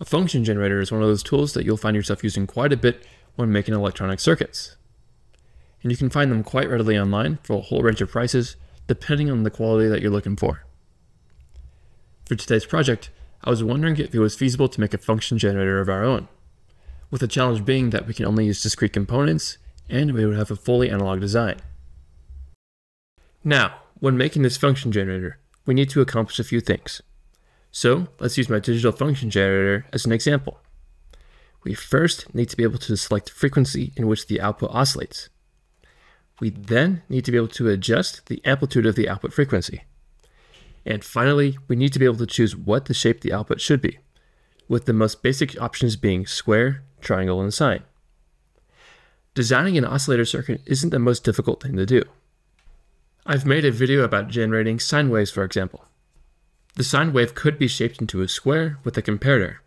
A function generator is one of those tools that you'll find yourself using quite a bit when making electronic circuits. And you can find them quite readily online for a whole range of prices, depending on the quality that you're looking for. For today's project, I was wondering if it was feasible to make a function generator of our own, with the challenge being that we can only use discrete components and we would have a fully analog design. Now, when making this function generator, we need to accomplish a few things. So let's use my digital function generator as an example. We first need to be able to select the frequency in which the output oscillates. We then need to be able to adjust the amplitude of the output frequency. And finally, we need to be able to choose what the shape the output should be, with the most basic options being square, triangle, and sine. Designing an oscillator circuit isn't the most difficult thing to do. I've made a video about generating sine waves, for example. The sine wave could be shaped into a square with a comparator,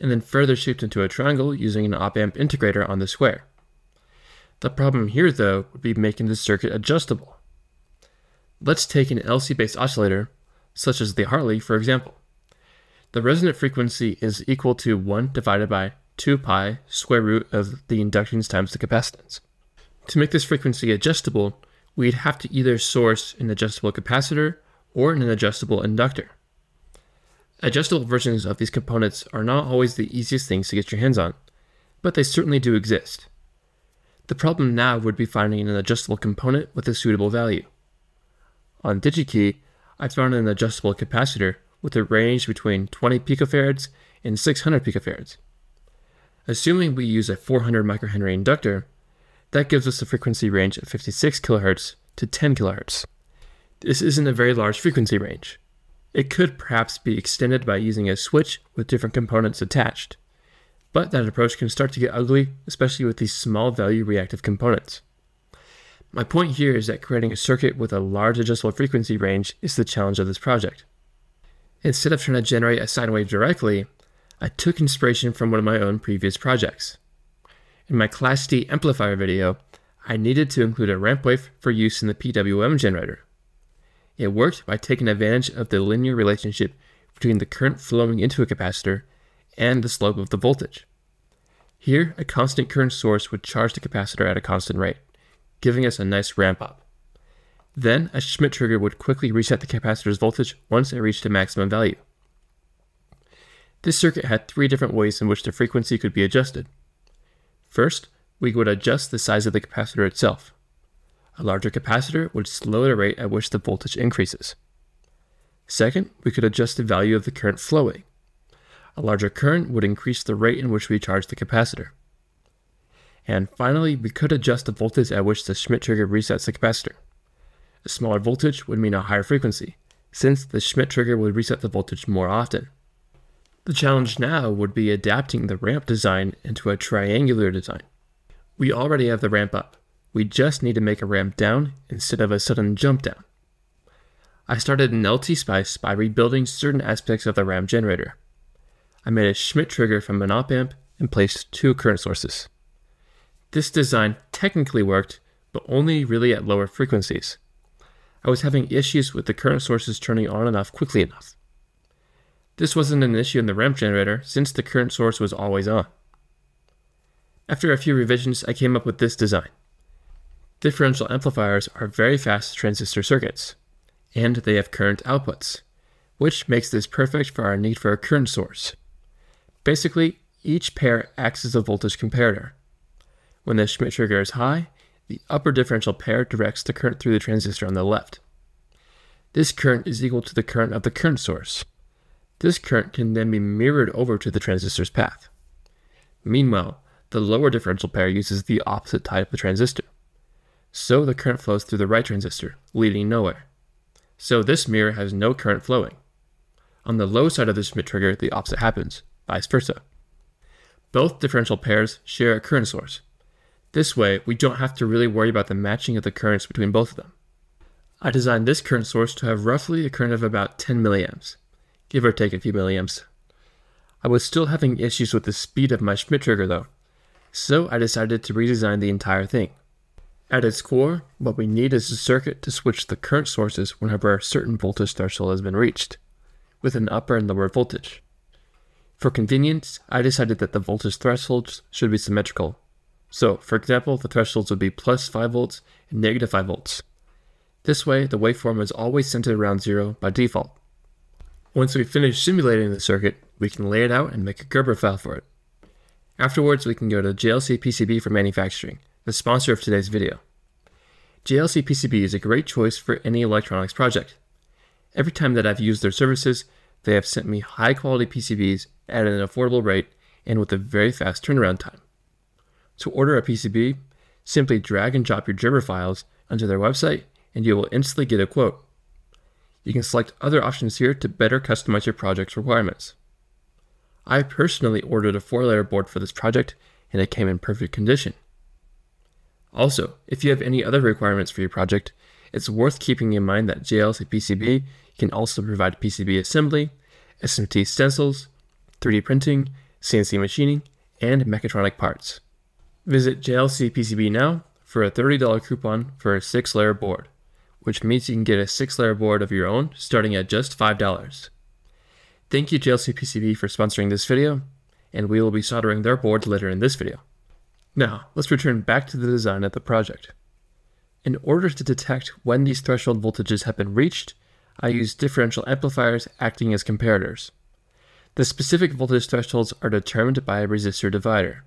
and then further shaped into a triangle using an op-amp integrator on the square. The problem here, though, would be making the circuit adjustable. Let's take an LC-based oscillator, such as the Hartley, for example. The resonant frequency is equal to 1 divided by 2 pi square root of the inductance times the capacitance. To make this frequency adjustable, we'd have to either source an adjustable capacitor or an adjustable inductor. Adjustable versions of these components are not always the easiest things to get your hands on, but they certainly do exist. The problem now would be finding an adjustable component with a suitable value. On DigiKey, I found an adjustable capacitor with a range between 20 picofarads and 600 picofarads. Assuming we use a 400 microhenry inductor, that gives us a frequency range of 56 kHz to 10 kHz. This isn't a very large frequency range, it could perhaps be extended by using a switch with different components attached. But that approach can start to get ugly, especially with these small value reactive components. My point here is that creating a circuit with a large adjustable frequency range is the challenge of this project. Instead of trying to generate a sine wave directly, I took inspiration from one of my own previous projects. In my Class D amplifier video, I needed to include a ramp wave for use in the PWM generator. It worked by taking advantage of the linear relationship between the current flowing into a capacitor and the slope of the voltage. Here, a constant current source would charge the capacitor at a constant rate, giving us a nice ramp up. Then, a Schmitt trigger would quickly reset the capacitor's voltage once it reached a maximum value. This circuit had three different ways in which the frequency could be adjusted. First, we would adjust the size of the capacitor itself. A larger capacitor would slow the rate at which the voltage increases. Second, we could adjust the value of the current flowing. A larger current would increase the rate in which we charge the capacitor. And finally, we could adjust the voltage at which the Schmitt trigger resets the capacitor. A smaller voltage would mean a higher frequency, since the Schmitt trigger would reset the voltage more often. The challenge now would be adapting the ramp design into a triangular design. We already have the ramp up, we just need to make a ramp down instead of a sudden jump down. I started an LT Spice by rebuilding certain aspects of the ramp generator. I made a Schmitt trigger from an op amp and placed two current sources. This design technically worked, but only really at lower frequencies. I was having issues with the current sources turning on and off quickly enough. This wasn't an issue in the ramp generator since the current source was always on. After a few revisions, I came up with this design. Differential amplifiers are very fast transistor circuits, and they have current outputs, which makes this perfect for our need for a current source. Basically, each pair acts as a voltage comparator. When the Schmitt trigger is high, the upper differential pair directs the current through the transistor on the left. This current is equal to the current of the current source. This current can then be mirrored over to the transistor's path. Meanwhile, the lower differential pair uses the opposite type of transistor so the current flows through the right transistor, leading nowhere. So this mirror has no current flowing. On the low side of the Schmitt trigger, the opposite happens, vice versa. Both differential pairs share a current source. This way, we don't have to really worry about the matching of the currents between both of them. I designed this current source to have roughly a current of about 10 milliamps, give or take a few milliamps. I was still having issues with the speed of my Schmitt trigger though, so I decided to redesign the entire thing. At its core, what we need is a circuit to switch the current sources whenever a certain voltage threshold has been reached, with an upper and lower voltage. For convenience, I decided that the voltage thresholds should be symmetrical. So, for example, the thresholds would be plus 5 volts and negative 5 volts. This way, the waveform is always centered around zero by default. Once we finish simulating the circuit, we can lay it out and make a Gerber file for it. Afterwards, we can go to JLC PCB for manufacturing, the sponsor of today's video. JLC PCB is a great choice for any electronics project. Every time that I've used their services, they have sent me high quality PCBs at an affordable rate and with a very fast turnaround time. To order a PCB, simply drag and drop your Gerber files onto their website and you will instantly get a quote. You can select other options here to better customize your project's requirements. I personally ordered a 4-layer board for this project and it came in perfect condition. Also, if you have any other requirements for your project, it's worth keeping in mind that JLC PCB can also provide PCB assembly, SMT stencils, 3D printing, CNC machining, and mechatronic parts. Visit JLC PCB now for a $30 coupon for a 6 layer board which means you can get a six layer board of your own starting at just $5. Thank you JLC PCB for sponsoring this video, and we will be soldering their boards later in this video. Now, let's return back to the design of the project. In order to detect when these threshold voltages have been reached, I use differential amplifiers acting as comparators. The specific voltage thresholds are determined by a resistor divider.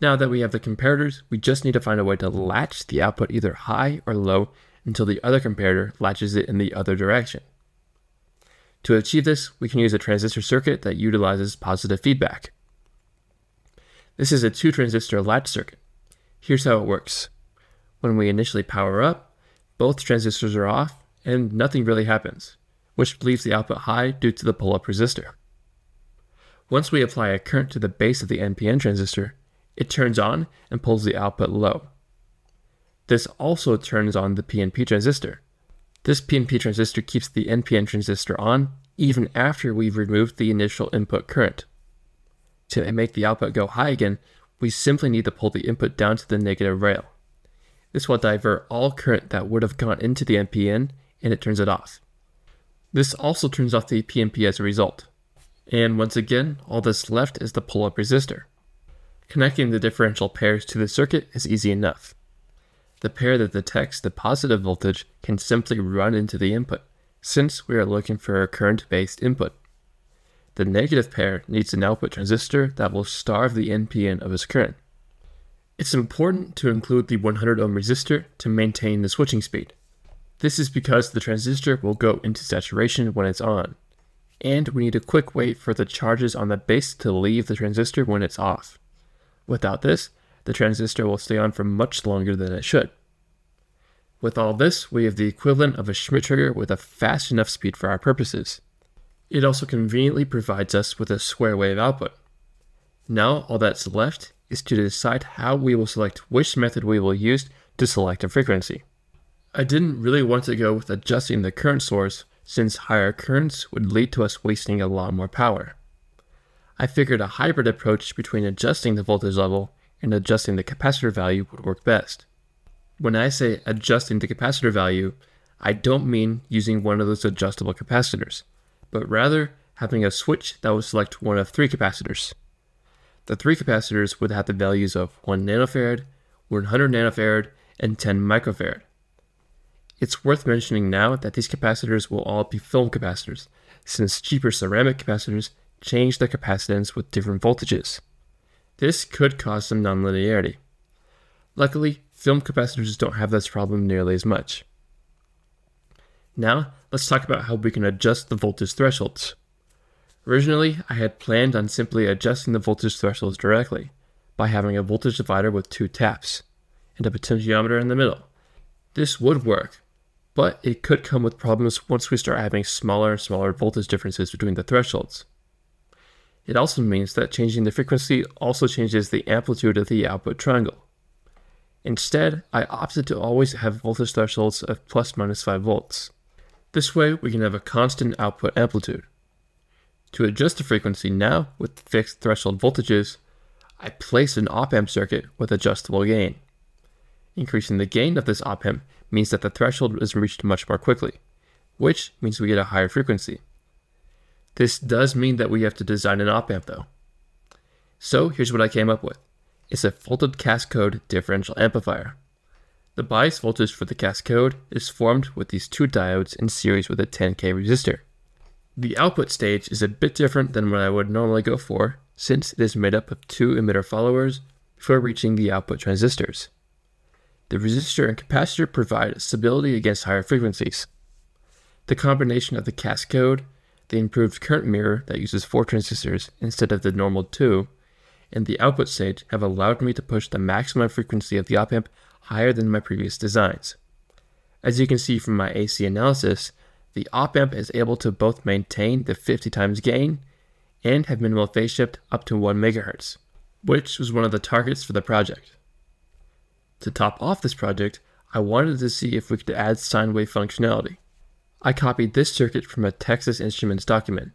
Now that we have the comparators, we just need to find a way to latch the output either high or low until the other comparator latches it in the other direction. To achieve this, we can use a transistor circuit that utilizes positive feedback. This is a two transistor latch circuit. Here's how it works. When we initially power up, both transistors are off and nothing really happens, which leaves the output high due to the pull-up resistor. Once we apply a current to the base of the NPN transistor, it turns on and pulls the output low. This also turns on the PNP transistor. This PNP transistor keeps the NPN transistor on even after we've removed the initial input current. To make the output go high again, we simply need to pull the input down to the negative rail. This will divert all current that would have gone into the NPN and it turns it off. This also turns off the PNP as a result. And once again, all that's left is the pull-up resistor. Connecting the differential pairs to the circuit is easy enough. The pair that detects the positive voltage can simply run into the input, since we are looking for a current-based input. The negative pair needs an output transistor that will starve the NPN of its current. It's important to include the 100 ohm resistor to maintain the switching speed. This is because the transistor will go into saturation when it's on, and we need a quick wait for the charges on the base to leave the transistor when it's off. Without this, the transistor will stay on for much longer than it should. With all this, we have the equivalent of a Schmitt trigger with a fast enough speed for our purposes. It also conveniently provides us with a square wave output. Now all that's left is to decide how we will select which method we will use to select a frequency. I didn't really want to go with adjusting the current source since higher currents would lead to us wasting a lot more power. I figured a hybrid approach between adjusting the voltage level and adjusting the capacitor value would work best. When I say adjusting the capacitor value, I don't mean using one of those adjustable capacitors, but rather having a switch that would select one of three capacitors. The three capacitors would have the values of 1 nanofarad, 100 nanofarad, and 10 microfarad. It's worth mentioning now that these capacitors will all be film capacitors, since cheaper ceramic capacitors change their capacitance with different voltages. This could cause some nonlinearity. Luckily, film capacitors don't have this problem nearly as much. Now, let's talk about how we can adjust the voltage thresholds. Originally, I had planned on simply adjusting the voltage thresholds directly, by having a voltage divider with two taps, and a potentiometer in the middle. This would work, but it could come with problems once we start having smaller and smaller voltage differences between the thresholds. It also means that changing the frequency also changes the amplitude of the output triangle. Instead, I opted to always have voltage thresholds of plus minus 5 volts. This way, we can have a constant output amplitude. To adjust the frequency now with fixed threshold voltages, I place an op-amp circuit with adjustable gain. Increasing the gain of this op-amp means that the threshold is reached much more quickly, which means we get a higher frequency. This does mean that we have to design an op amp though. So here's what I came up with. It's a folded cascode differential amplifier. The bias voltage for the cascode is formed with these two diodes in series with a 10k resistor. The output stage is a bit different than what I would normally go for, since it is made up of two emitter followers before reaching the output transistors. The resistor and capacitor provide stability against higher frequencies. The combination of the cascode, the improved current mirror that uses 4 transistors instead of the normal 2, and the output stage have allowed me to push the maximum frequency of the op amp higher than my previous designs. As you can see from my AC analysis, the op amp is able to both maintain the 50 times gain and have minimal phase shift up to 1 MHz, which was one of the targets for the project. To top off this project, I wanted to see if we could add sine wave functionality. I copied this circuit from a Texas Instruments document,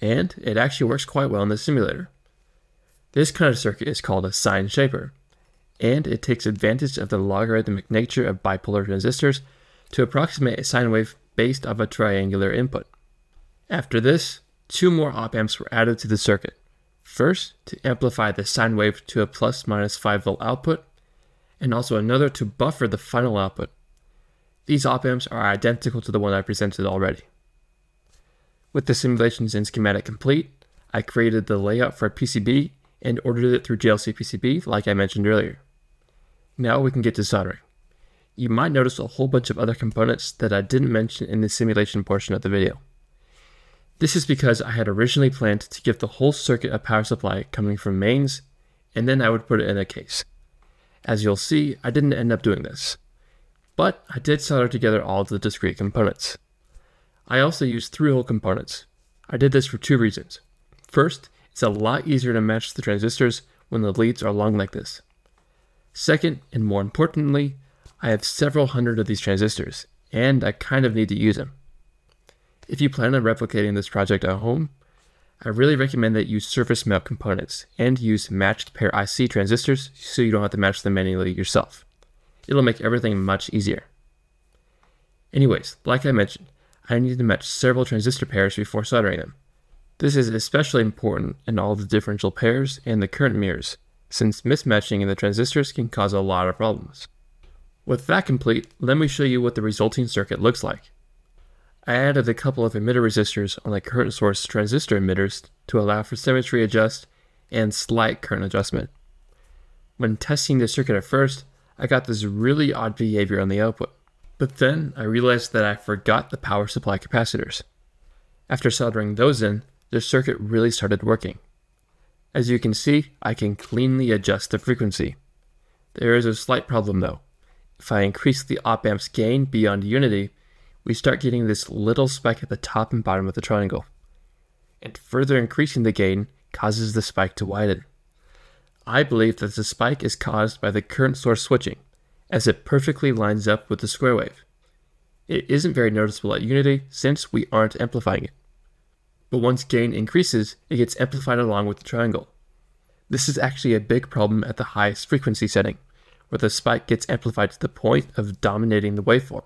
and it actually works quite well in the simulator. This kind of circuit is called a sine shaper, and it takes advantage of the logarithmic nature of bipolar transistors to approximate a sine wave based off a triangular input. After this, two more op amps were added to the circuit. First, to amplify the sine wave to a plus minus 5 volt output, and also another to buffer the final output. These op amps are identical to the one I presented already. With the simulations and schematic complete, I created the layout for a PCB and ordered it through JLC PCB like I mentioned earlier. Now we can get to soldering. You might notice a whole bunch of other components that I didn't mention in the simulation portion of the video. This is because I had originally planned to give the whole circuit a power supply coming from mains, and then I would put it in a case. As you'll see, I didn't end up doing this, but I did solder together all the discrete components. I also used through-hole components. I did this for two reasons. First, it's a lot easier to match the transistors when the leads are long like this. Second, and more importantly, I have several hundred of these transistors, and I kind of need to use them. If you plan on replicating this project at home, I really recommend that you surface mount components and use matched pair IC transistors so you don't have to match them manually yourself. It'll make everything much easier. Anyways, like I mentioned, I need to match several transistor pairs before soldering them. This is especially important in all the differential pairs and the current mirrors, since mismatching in the transistors can cause a lot of problems. With that complete, let me show you what the resulting circuit looks like. I added a couple of emitter resistors on the current source transistor emitters to allow for symmetry adjust and slight current adjustment. When testing the circuit at first, I got this really odd behavior on the output, but then I realized that I forgot the power supply capacitors. After soldering those in, the circuit really started working. As you can see, I can cleanly adjust the frequency. There is a slight problem though. If I increase the op amp's gain beyond unity, we start getting this little spike at the top and bottom of the triangle. And further increasing the gain causes the spike to widen. I believe that the spike is caused by the current source switching, as it perfectly lines up with the square wave. It isn't very noticeable at unity since we aren't amplifying it but once gain increases, it gets amplified along with the triangle. This is actually a big problem at the highest frequency setting, where the spike gets amplified to the point of dominating the waveform.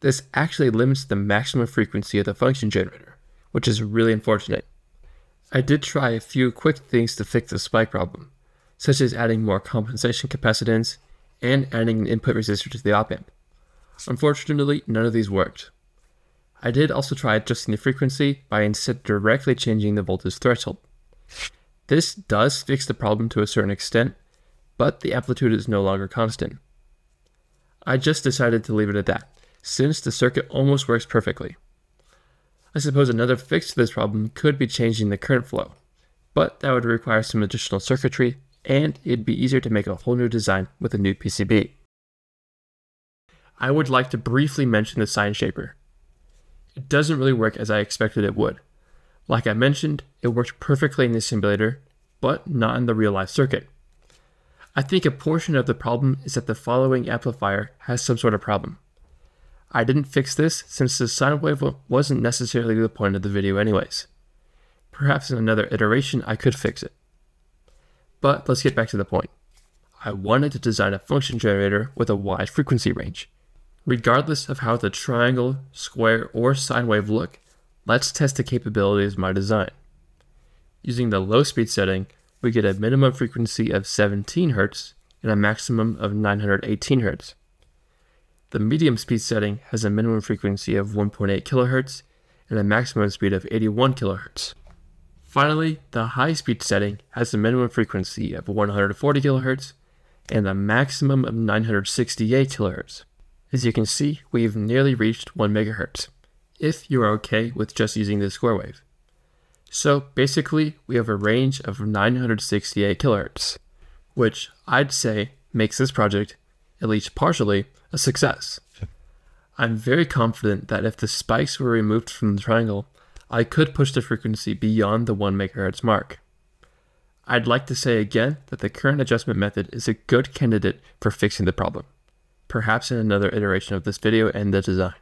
This actually limits the maximum frequency of the function generator, which is really unfortunate. I did try a few quick things to fix the spike problem, such as adding more compensation capacitance and adding an input resistor to the op amp. Unfortunately, none of these worked. I did also try adjusting the frequency by instead directly changing the voltage threshold. This does fix the problem to a certain extent, but the amplitude is no longer constant. I just decided to leave it at that, since the circuit almost works perfectly. I suppose another fix to this problem could be changing the current flow, but that would require some additional circuitry, and it'd be easier to make a whole new design with a new PCB. I would like to briefly mention the sine shaper. It doesn't really work as I expected it would. Like I mentioned, it worked perfectly in the simulator, but not in the real life circuit. I think a portion of the problem is that the following amplifier has some sort of problem. I didn't fix this since the sine wave wasn't necessarily the point of the video anyways. Perhaps in another iteration I could fix it. But let's get back to the point. I wanted to design a function generator with a wide frequency range. Regardless of how the triangle, square, or sine wave look, let's test the capabilities of my design. Using the low speed setting, we get a minimum frequency of 17 Hz and a maximum of 918 Hz. The medium speed setting has a minimum frequency of 1.8 kHz and a maximum speed of 81 kHz. Finally, the high speed setting has a minimum frequency of 140 kHz and a maximum of 968 kHz. As you can see, we've nearly reached 1 MHz, if you are okay with just using the square wave. So basically, we have a range of 968 kHz, which I'd say makes this project, at least partially, a success. I'm very confident that if the spikes were removed from the triangle, I could push the frequency beyond the 1 MHz mark. I'd like to say again that the current adjustment method is a good candidate for fixing the problem, perhaps in another iteration of this video and the design.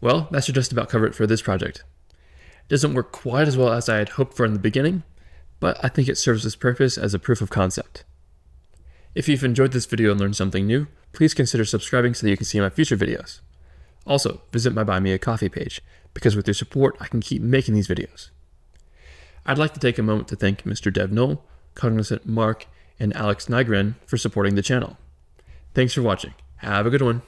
Well, that should just about cover it for this project. It doesn't work quite as well as I had hoped for in the beginning, but I think it serves its purpose as a proof of concept. If you've enjoyed this video and learned something new, please consider subscribing so that you can see my future videos. Also, visit my Buy Me a Coffee page, because with your support, I can keep making these videos. I'd like to take a moment to thank Mr. Dev Null, Cognizant Mark, and Alex Nygren for supporting the channel. Thanks for watching. Have a good one.